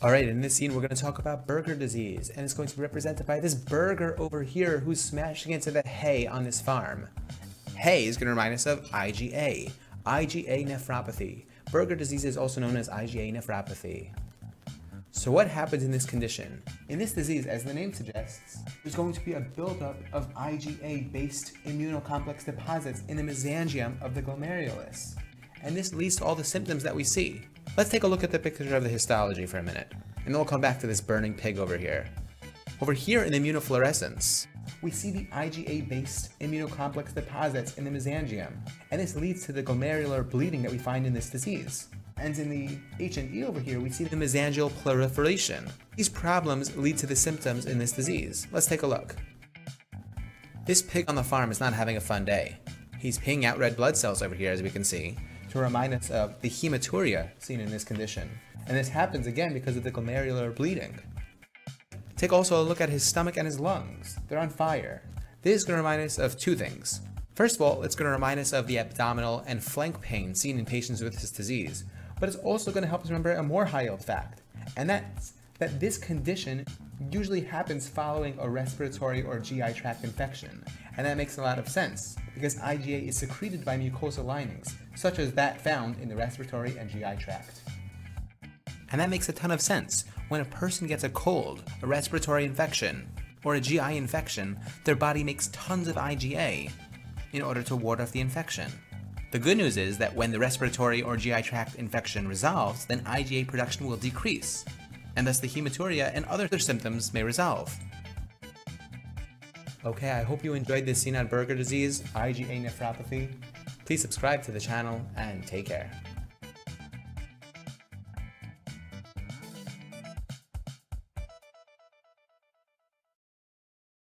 Alright, in this scene we're going to talk about Berger disease, and it's going to be represented by this burger over here who's smashing into the hay on this farm. Hay is going to remind us of IgA, IgA nephropathy. Berger disease is also known as IgA nephropathy. So what happens in this condition? In this disease, as the name suggests, there's going to be a buildup of IgA-based immunocomplex deposits in the mesangium of the glomerulus. And this leads to all the symptoms that we see. Let's take a look at the picture of the histology for a minute, and then we'll come back to this burning pig over here. Over here in the immunofluorescence, we see the IgA-based immunocomplex deposits in the mesangium, and this leads to the glomerular bleeding that we find in this disease. And in the H&E over here, we see the mesangial proliferation. These problems lead to the symptoms in this disease. Let's take a look. This pig on the farm is not having a fun day. He's peeing out red blood cells over here, as we can see, to remind us of the hematuria seen in this condition. And this happens again because of the glomerular bleeding. Take also a look at his stomach and his lungs. They're on fire. This is going to remind us of two things. First of all, it's going to remind us of the abdominal and flank pain seen in patients with this disease, but it's also going to help us remember a more high-yield fact, and that's that this condition usually happens following a respiratory or GI tract infection, and that makes a lot of sense, because IgA is secreted by mucosal linings, such as that found in the respiratory and GI tract. And that makes a ton of sense. When a person gets a cold, a respiratory infection, or a GI infection, their body makes tons of IgA in order to ward off the infection. The good news is that when the respiratory or GI tract infection resolves, then IgA production will decrease, and thus the hematuria and other symptoms may resolve. Okay, I hope you enjoyed this scene on Berger disease, IgA nephropathy. Please subscribe to the channel and take care.